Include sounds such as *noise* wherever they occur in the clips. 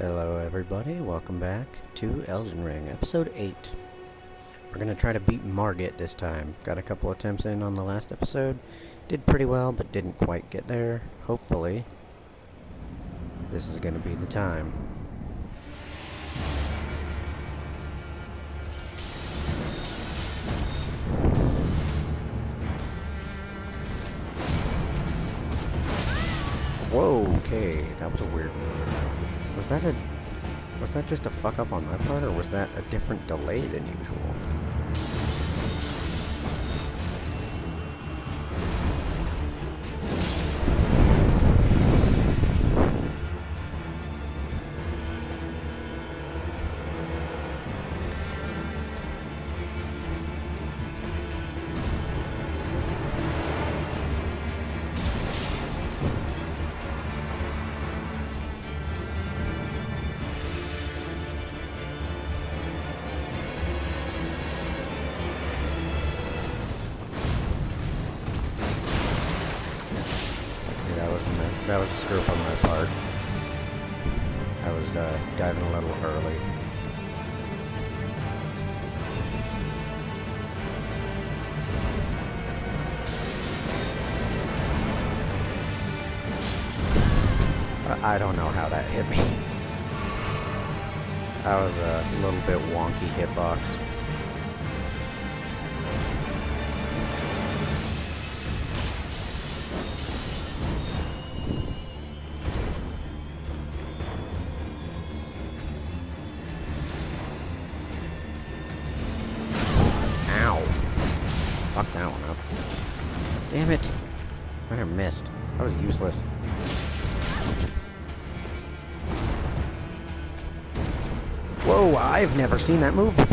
Hello everybody, welcome back to Elden Ring, episode 8. We're gonna try to beat Margit this time. Got a couple attempts in on the last episode. Did pretty well, but didn't quite get there. Hopefully, this is gonna be the time. Whoa, okay, that was a weird move. Was that a... Was that just a fuck up on my part, or was that a different delay than usual? I, don't know how that hit me. *laughs* That was a little bit wonky hitbox. Never seen that move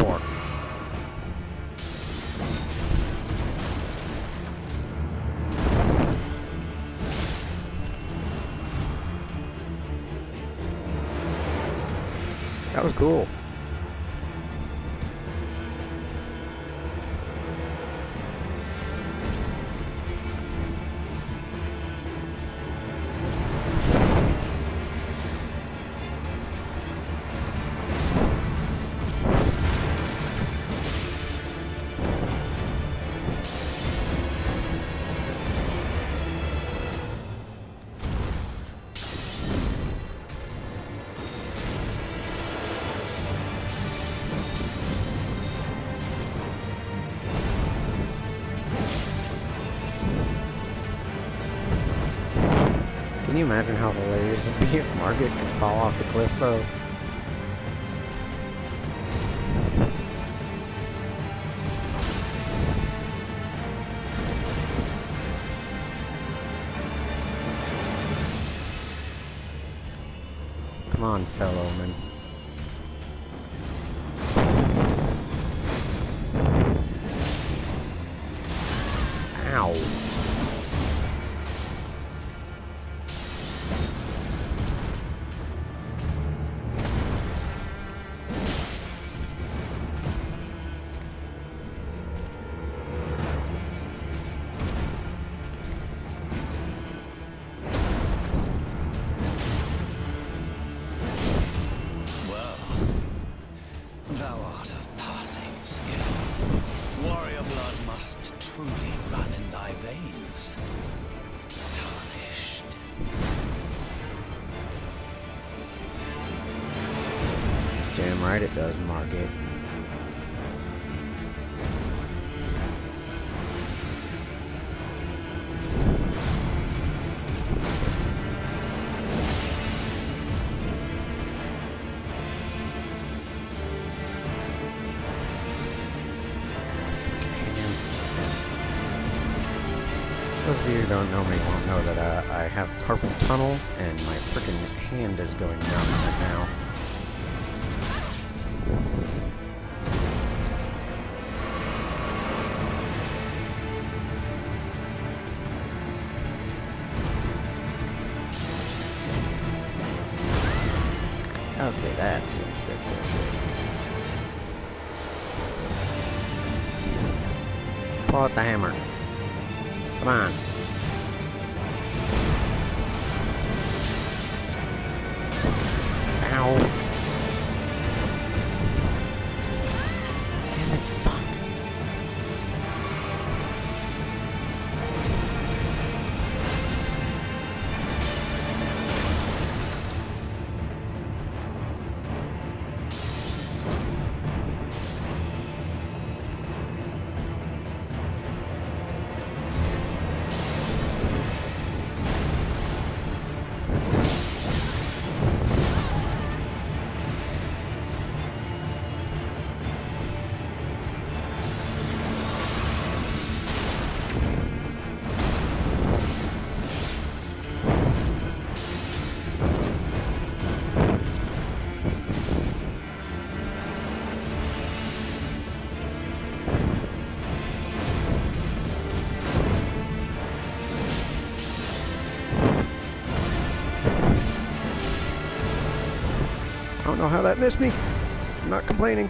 Can you imagine how hilarious it'd be if Margit could fall off the cliff, though? Damn right it does, Margit. Pull out the hammer. Come on. Know how that missed me. I'm not complaining.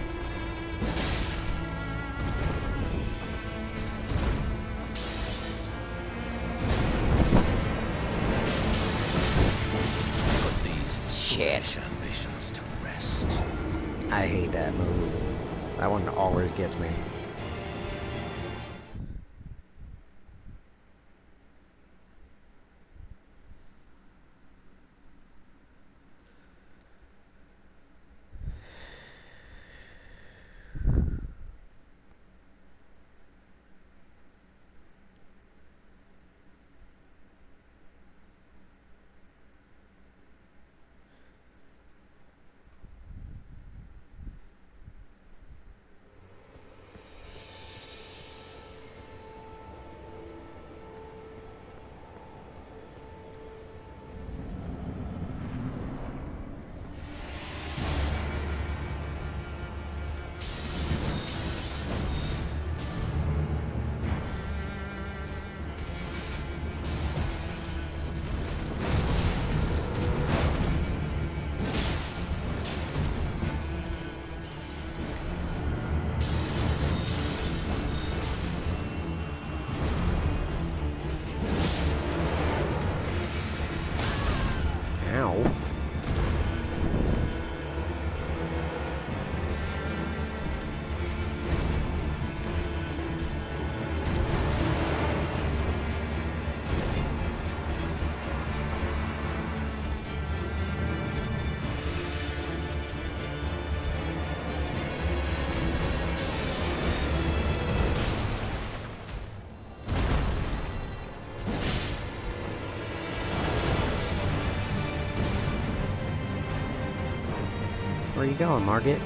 Where are you going, Margit?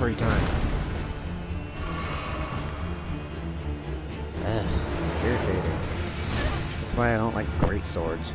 Recovery time. Ugh, irritating. That's why I don't like great swords.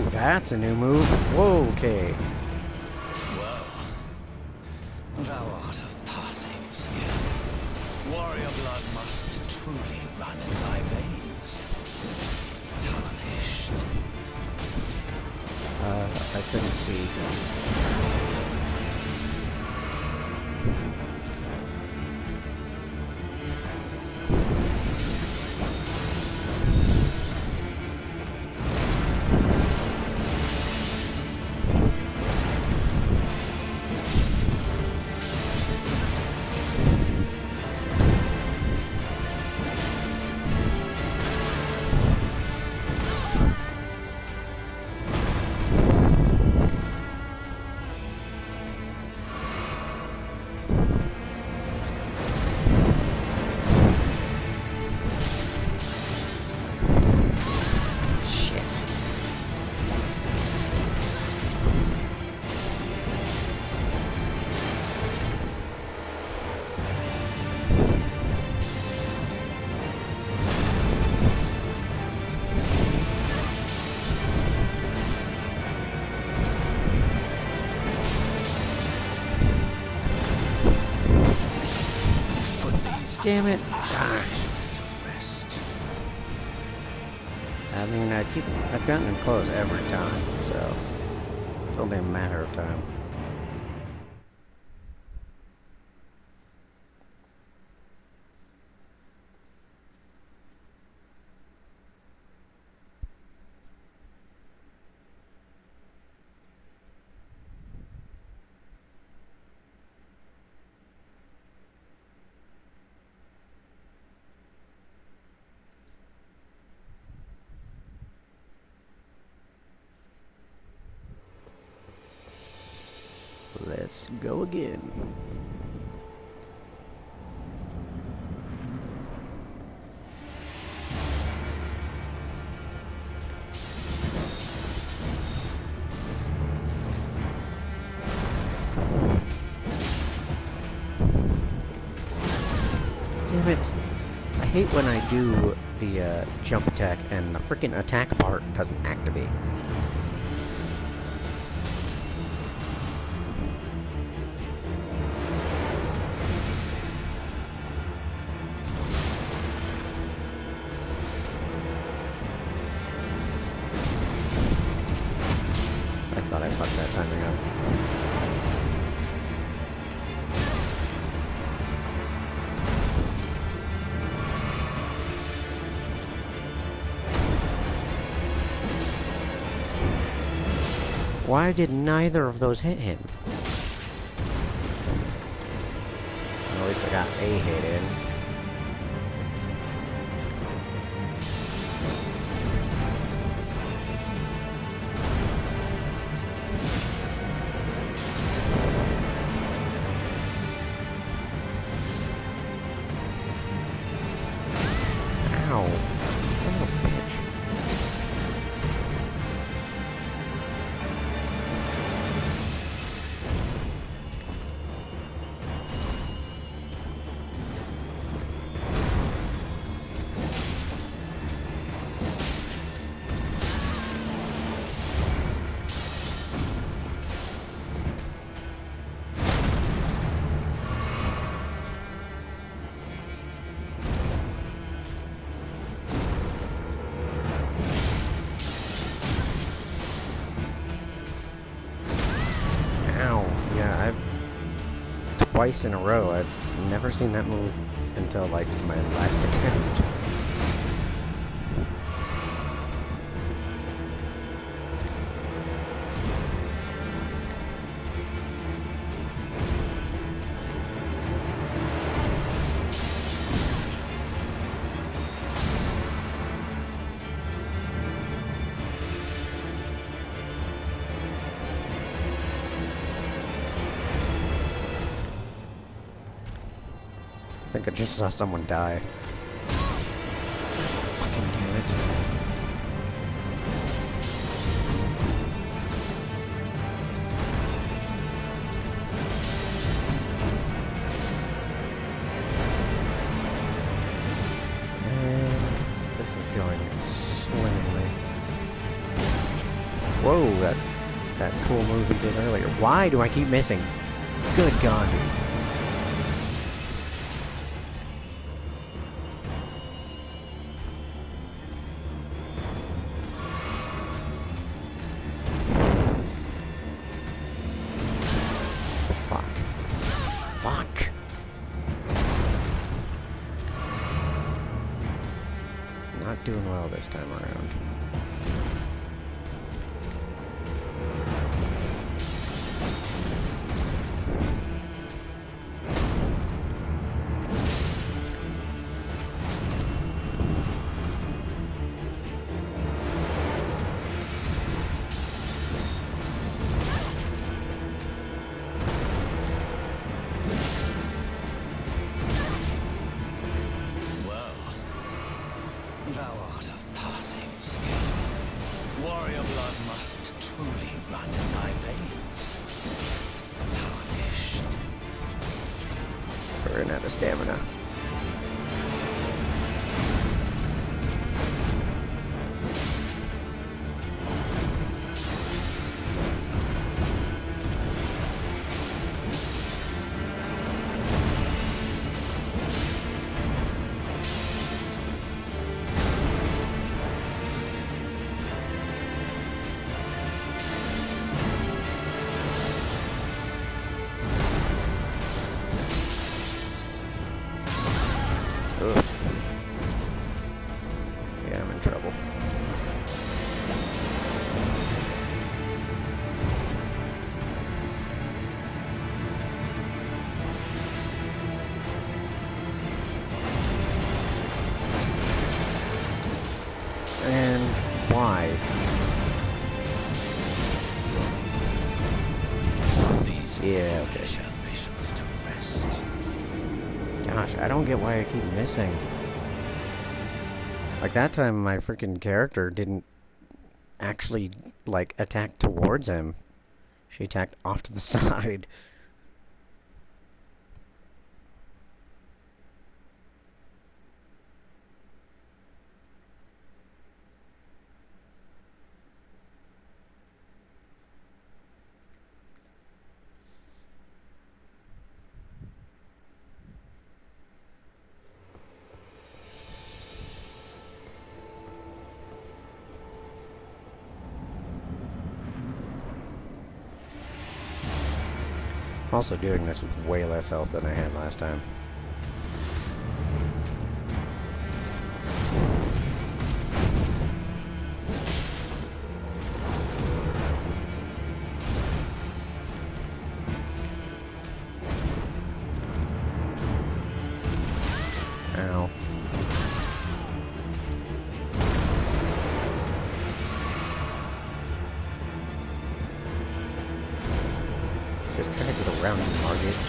Whoa, that's a new move. Whoa, okay. Well, thou art of passing skill. Warrior blood must truly run in thy veins. Tarnished. Uh, I couldn't see. Damn it! I mean, I keep, I've gotten him close every time, so it's only a matter of time. Let's go again. Damn it. I hate when I do the uh, jump attack and the freaking attack part doesn't activate. Why did neither of those hit him? At least I got a hit in. Twice in a row. I've never seen that move until like my last attempt. Think I just saw someone die. Gosh, fucking damn it. This is going swimmingly. Whoa, that's that cool move we did earlier. Why do I keep missing? Good God. Doing well this time around. We're why I keep missing. Like that time, my freaking character didn't actually like attack towards him. She attacked off to the *laughs* side. I'm also doing this with way less health than I had last time.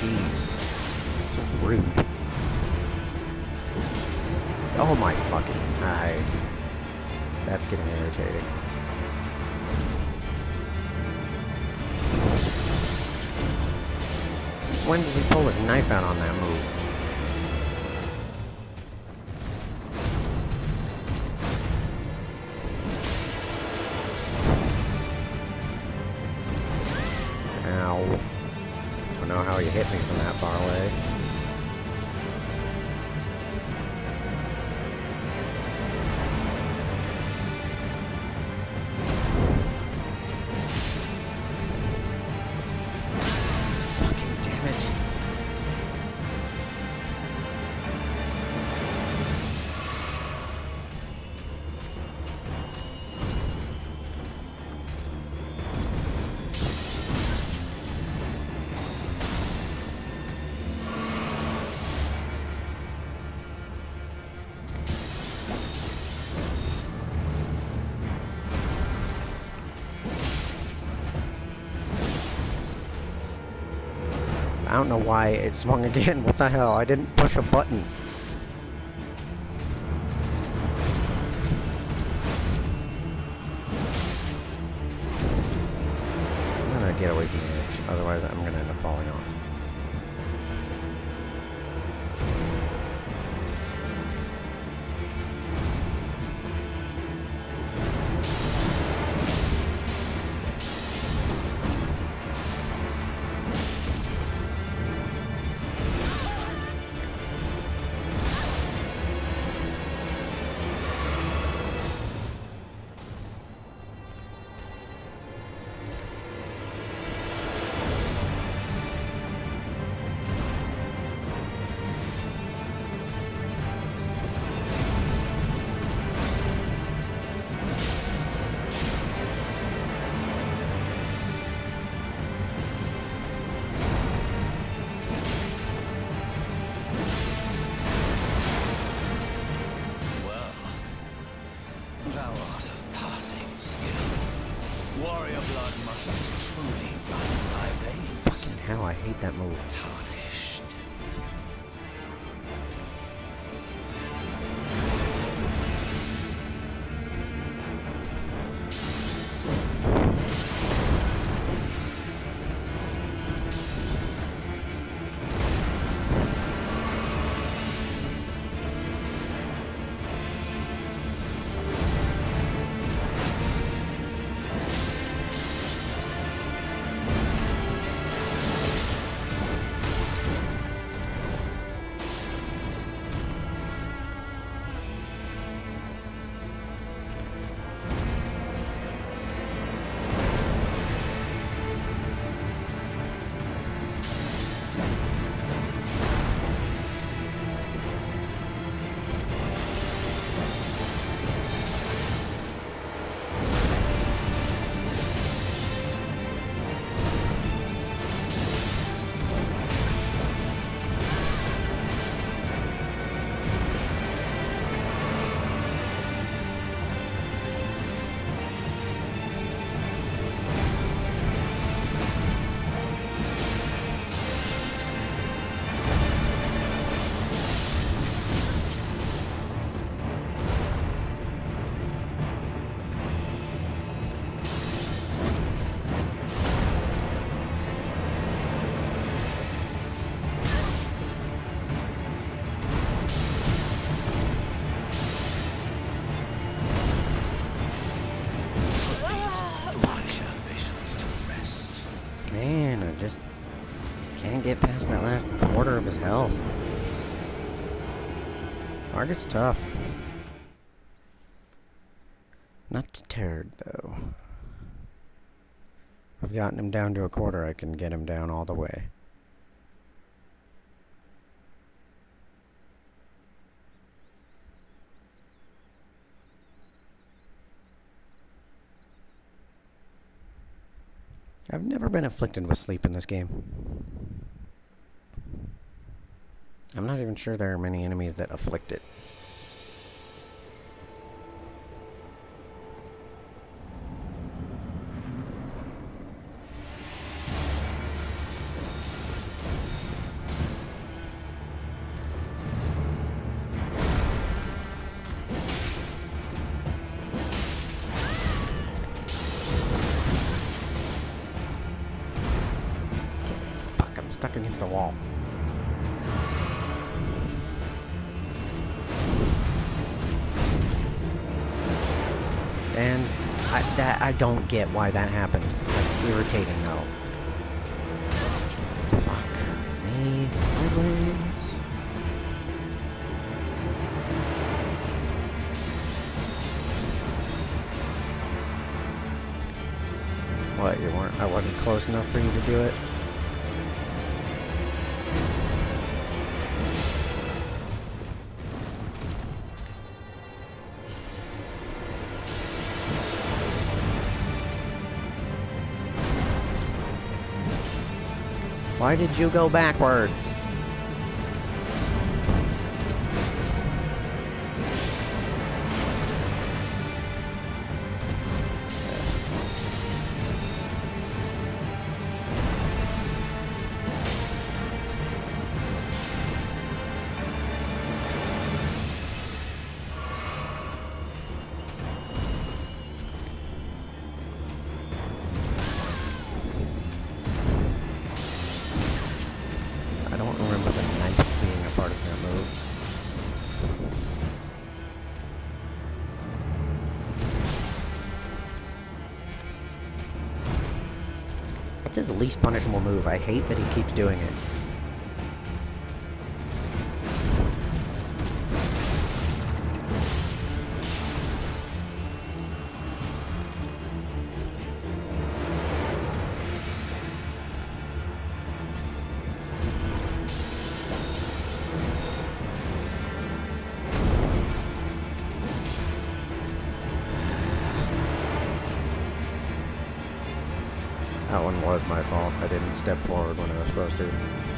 Jeez. So rude. Oh my fucking... I... That's getting irritating. When does he pull his knife out on that move? I don't know why it swung *laughs* again. What the hell? I didn't push a button. Warrior blood must truly run thy veins. Fucking hell, I hate that move. Health. Margit's tough. Not deterred, though. I've gotten him down to a quarter, I can get him down all the way. I've never been afflicted with sleep in this game. I'm not even sure there are many enemies that afflict it. Fuck, I'm stuck against the wall. I, don't get why that happens. That's irritating though. Fuck me sideways. What, you weren't I wasn't close enough for you to do it? Why did you go backwards? His least punishable move. I hate that he keeps doing it. Step forward when I was supposed to.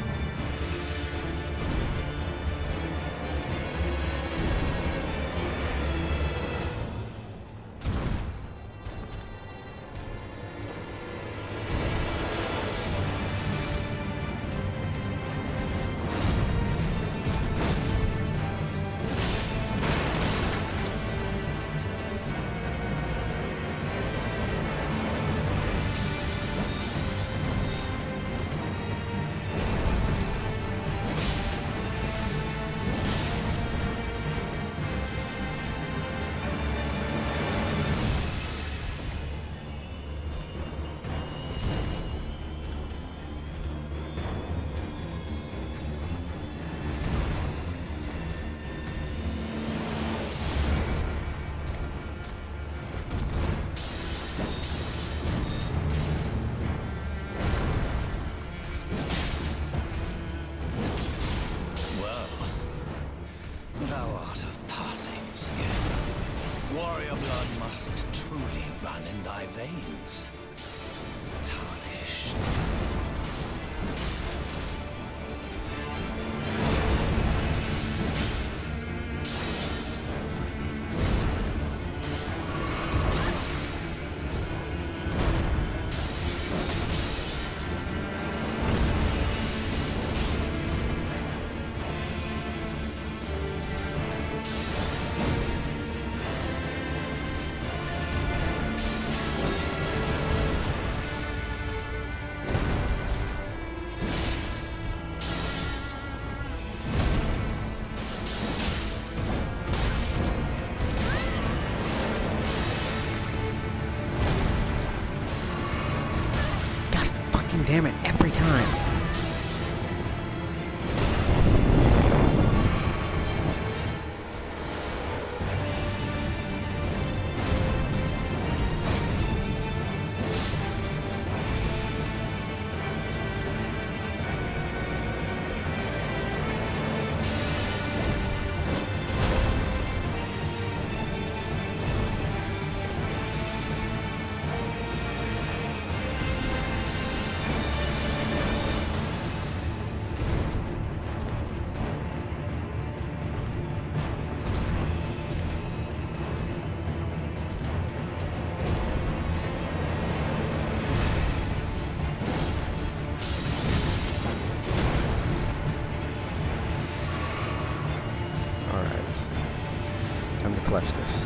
Time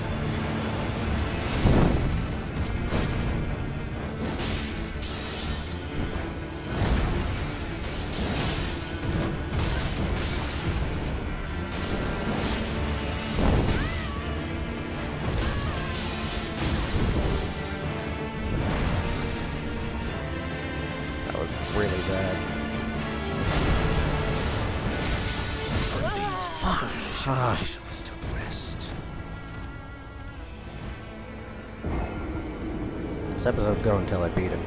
Episode's going until I beat him.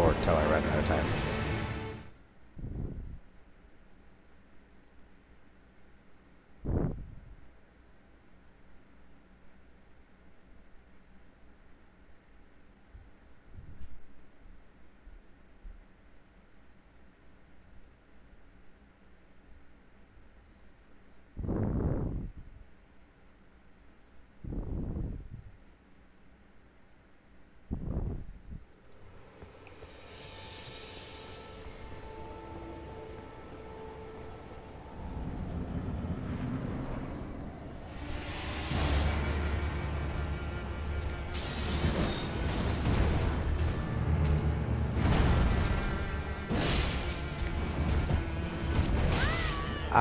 Or until I run out of time.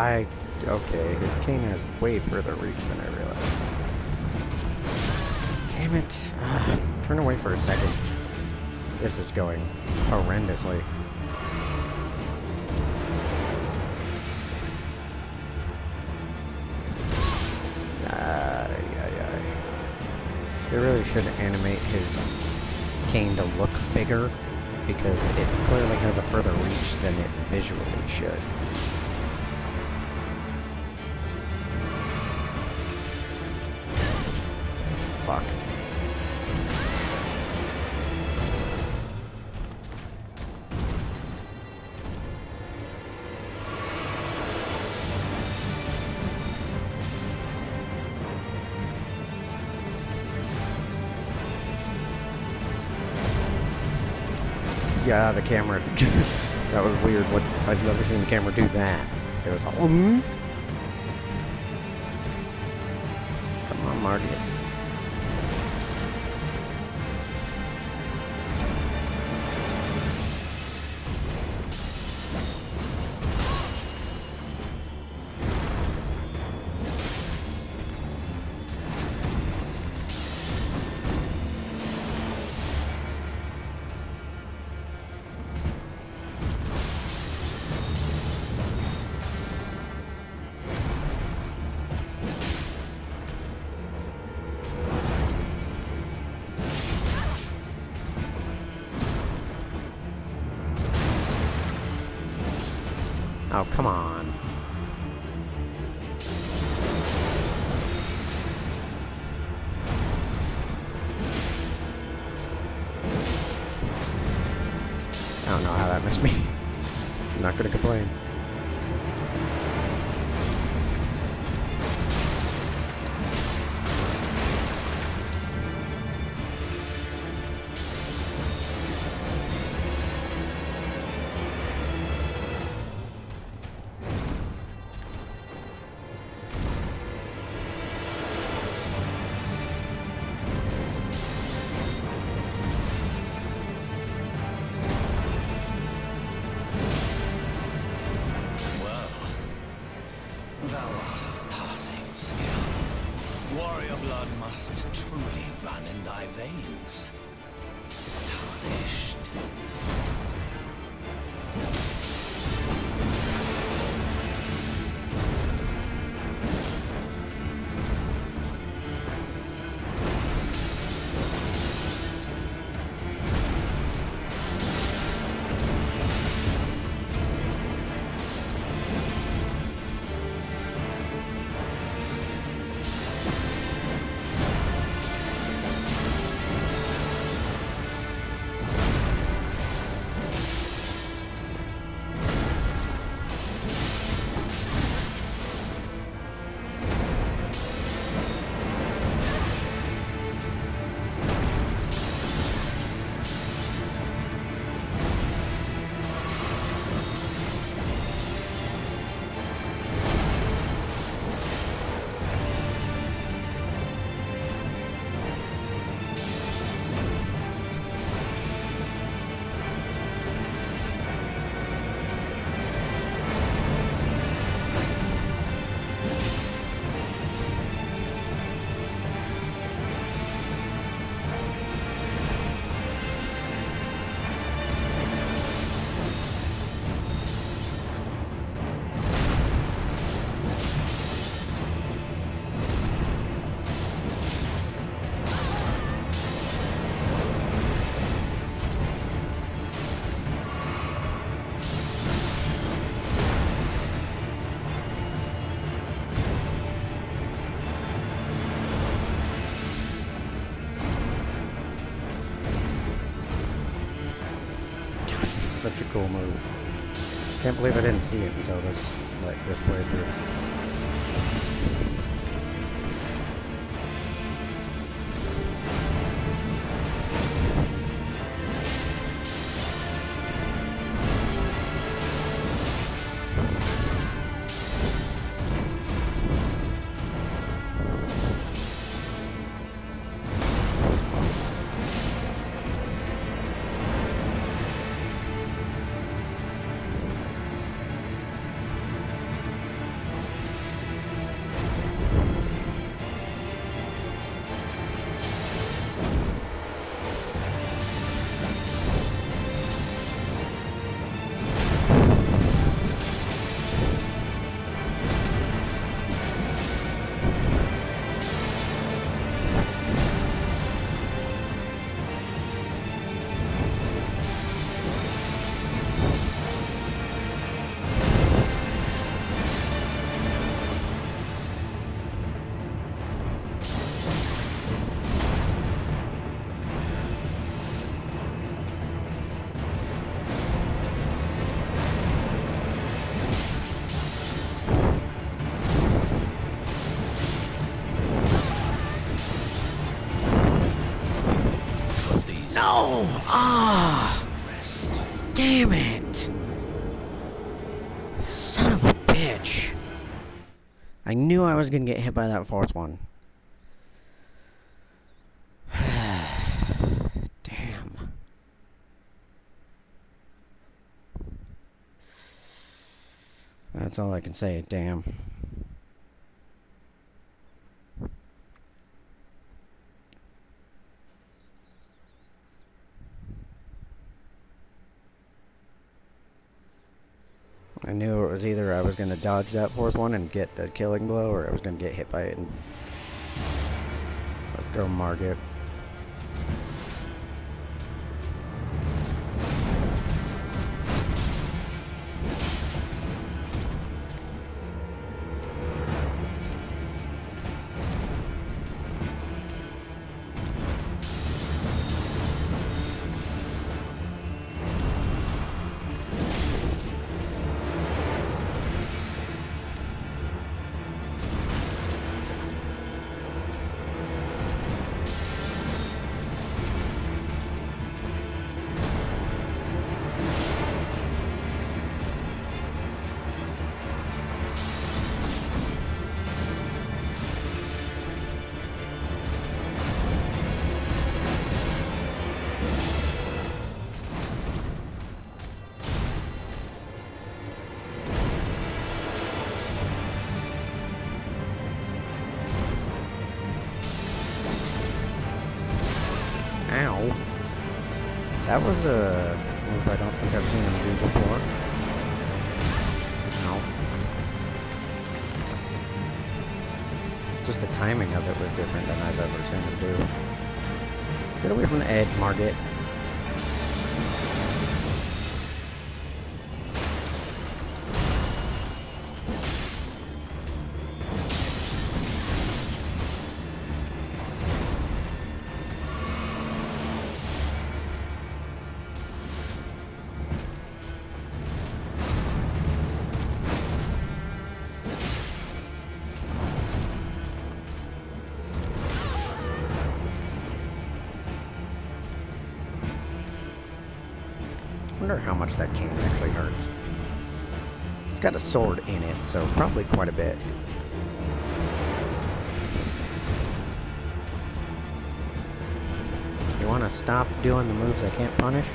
I... Okay, his cane has way further reach than I realized. Damn it. Ah, turn away for a second. This is going horrendously. They really should animate his cane to look bigger because it clearly has a further reach than it visually should. The camera. *laughs* that was weird. What I've never seen the camera do that. It was all. Mm? Come Come on. Such a cool move. Can't believe I didn't see it until this like this playthrough. Knew gonna get hit by that fourth one. *sighs* Damn. That's all I can say, damn. I knew it was either I was going to dodge that fourth one and get the killing blow, or I was going to get hit by it. And... Let's go, Margit. That was a move I don't think I've seen him do before. Ow. Just the timing of it was different than I've ever seen him do. Get away from the edge, Margit. How much that cane actually hurts. It's got a sword in it, so probably quite a bit. You want to stop doing the moves I can't punish?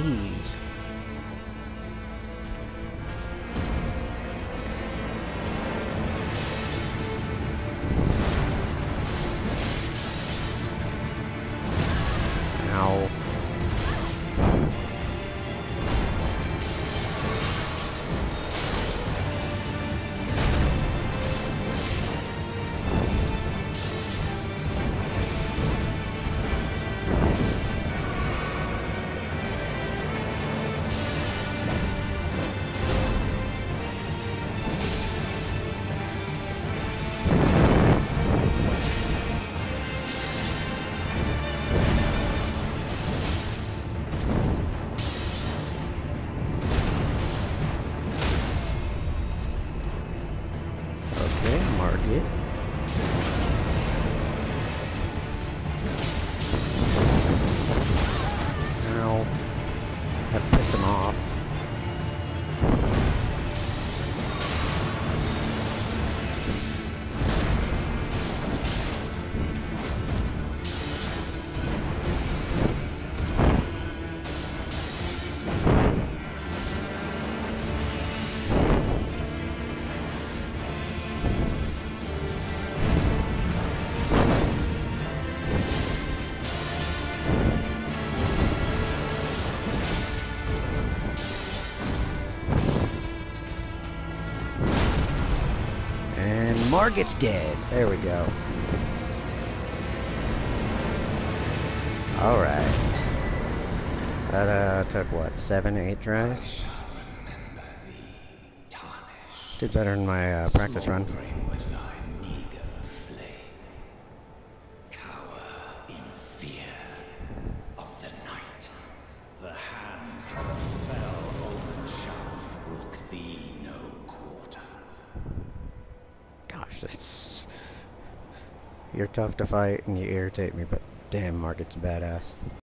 Jeez. And Margit's dead. There we go. Alright. That uh, took what, seven, eight tries? Did better in my uh, practice run. Tough to fight and you irritate me, but damn, Margit's a badass.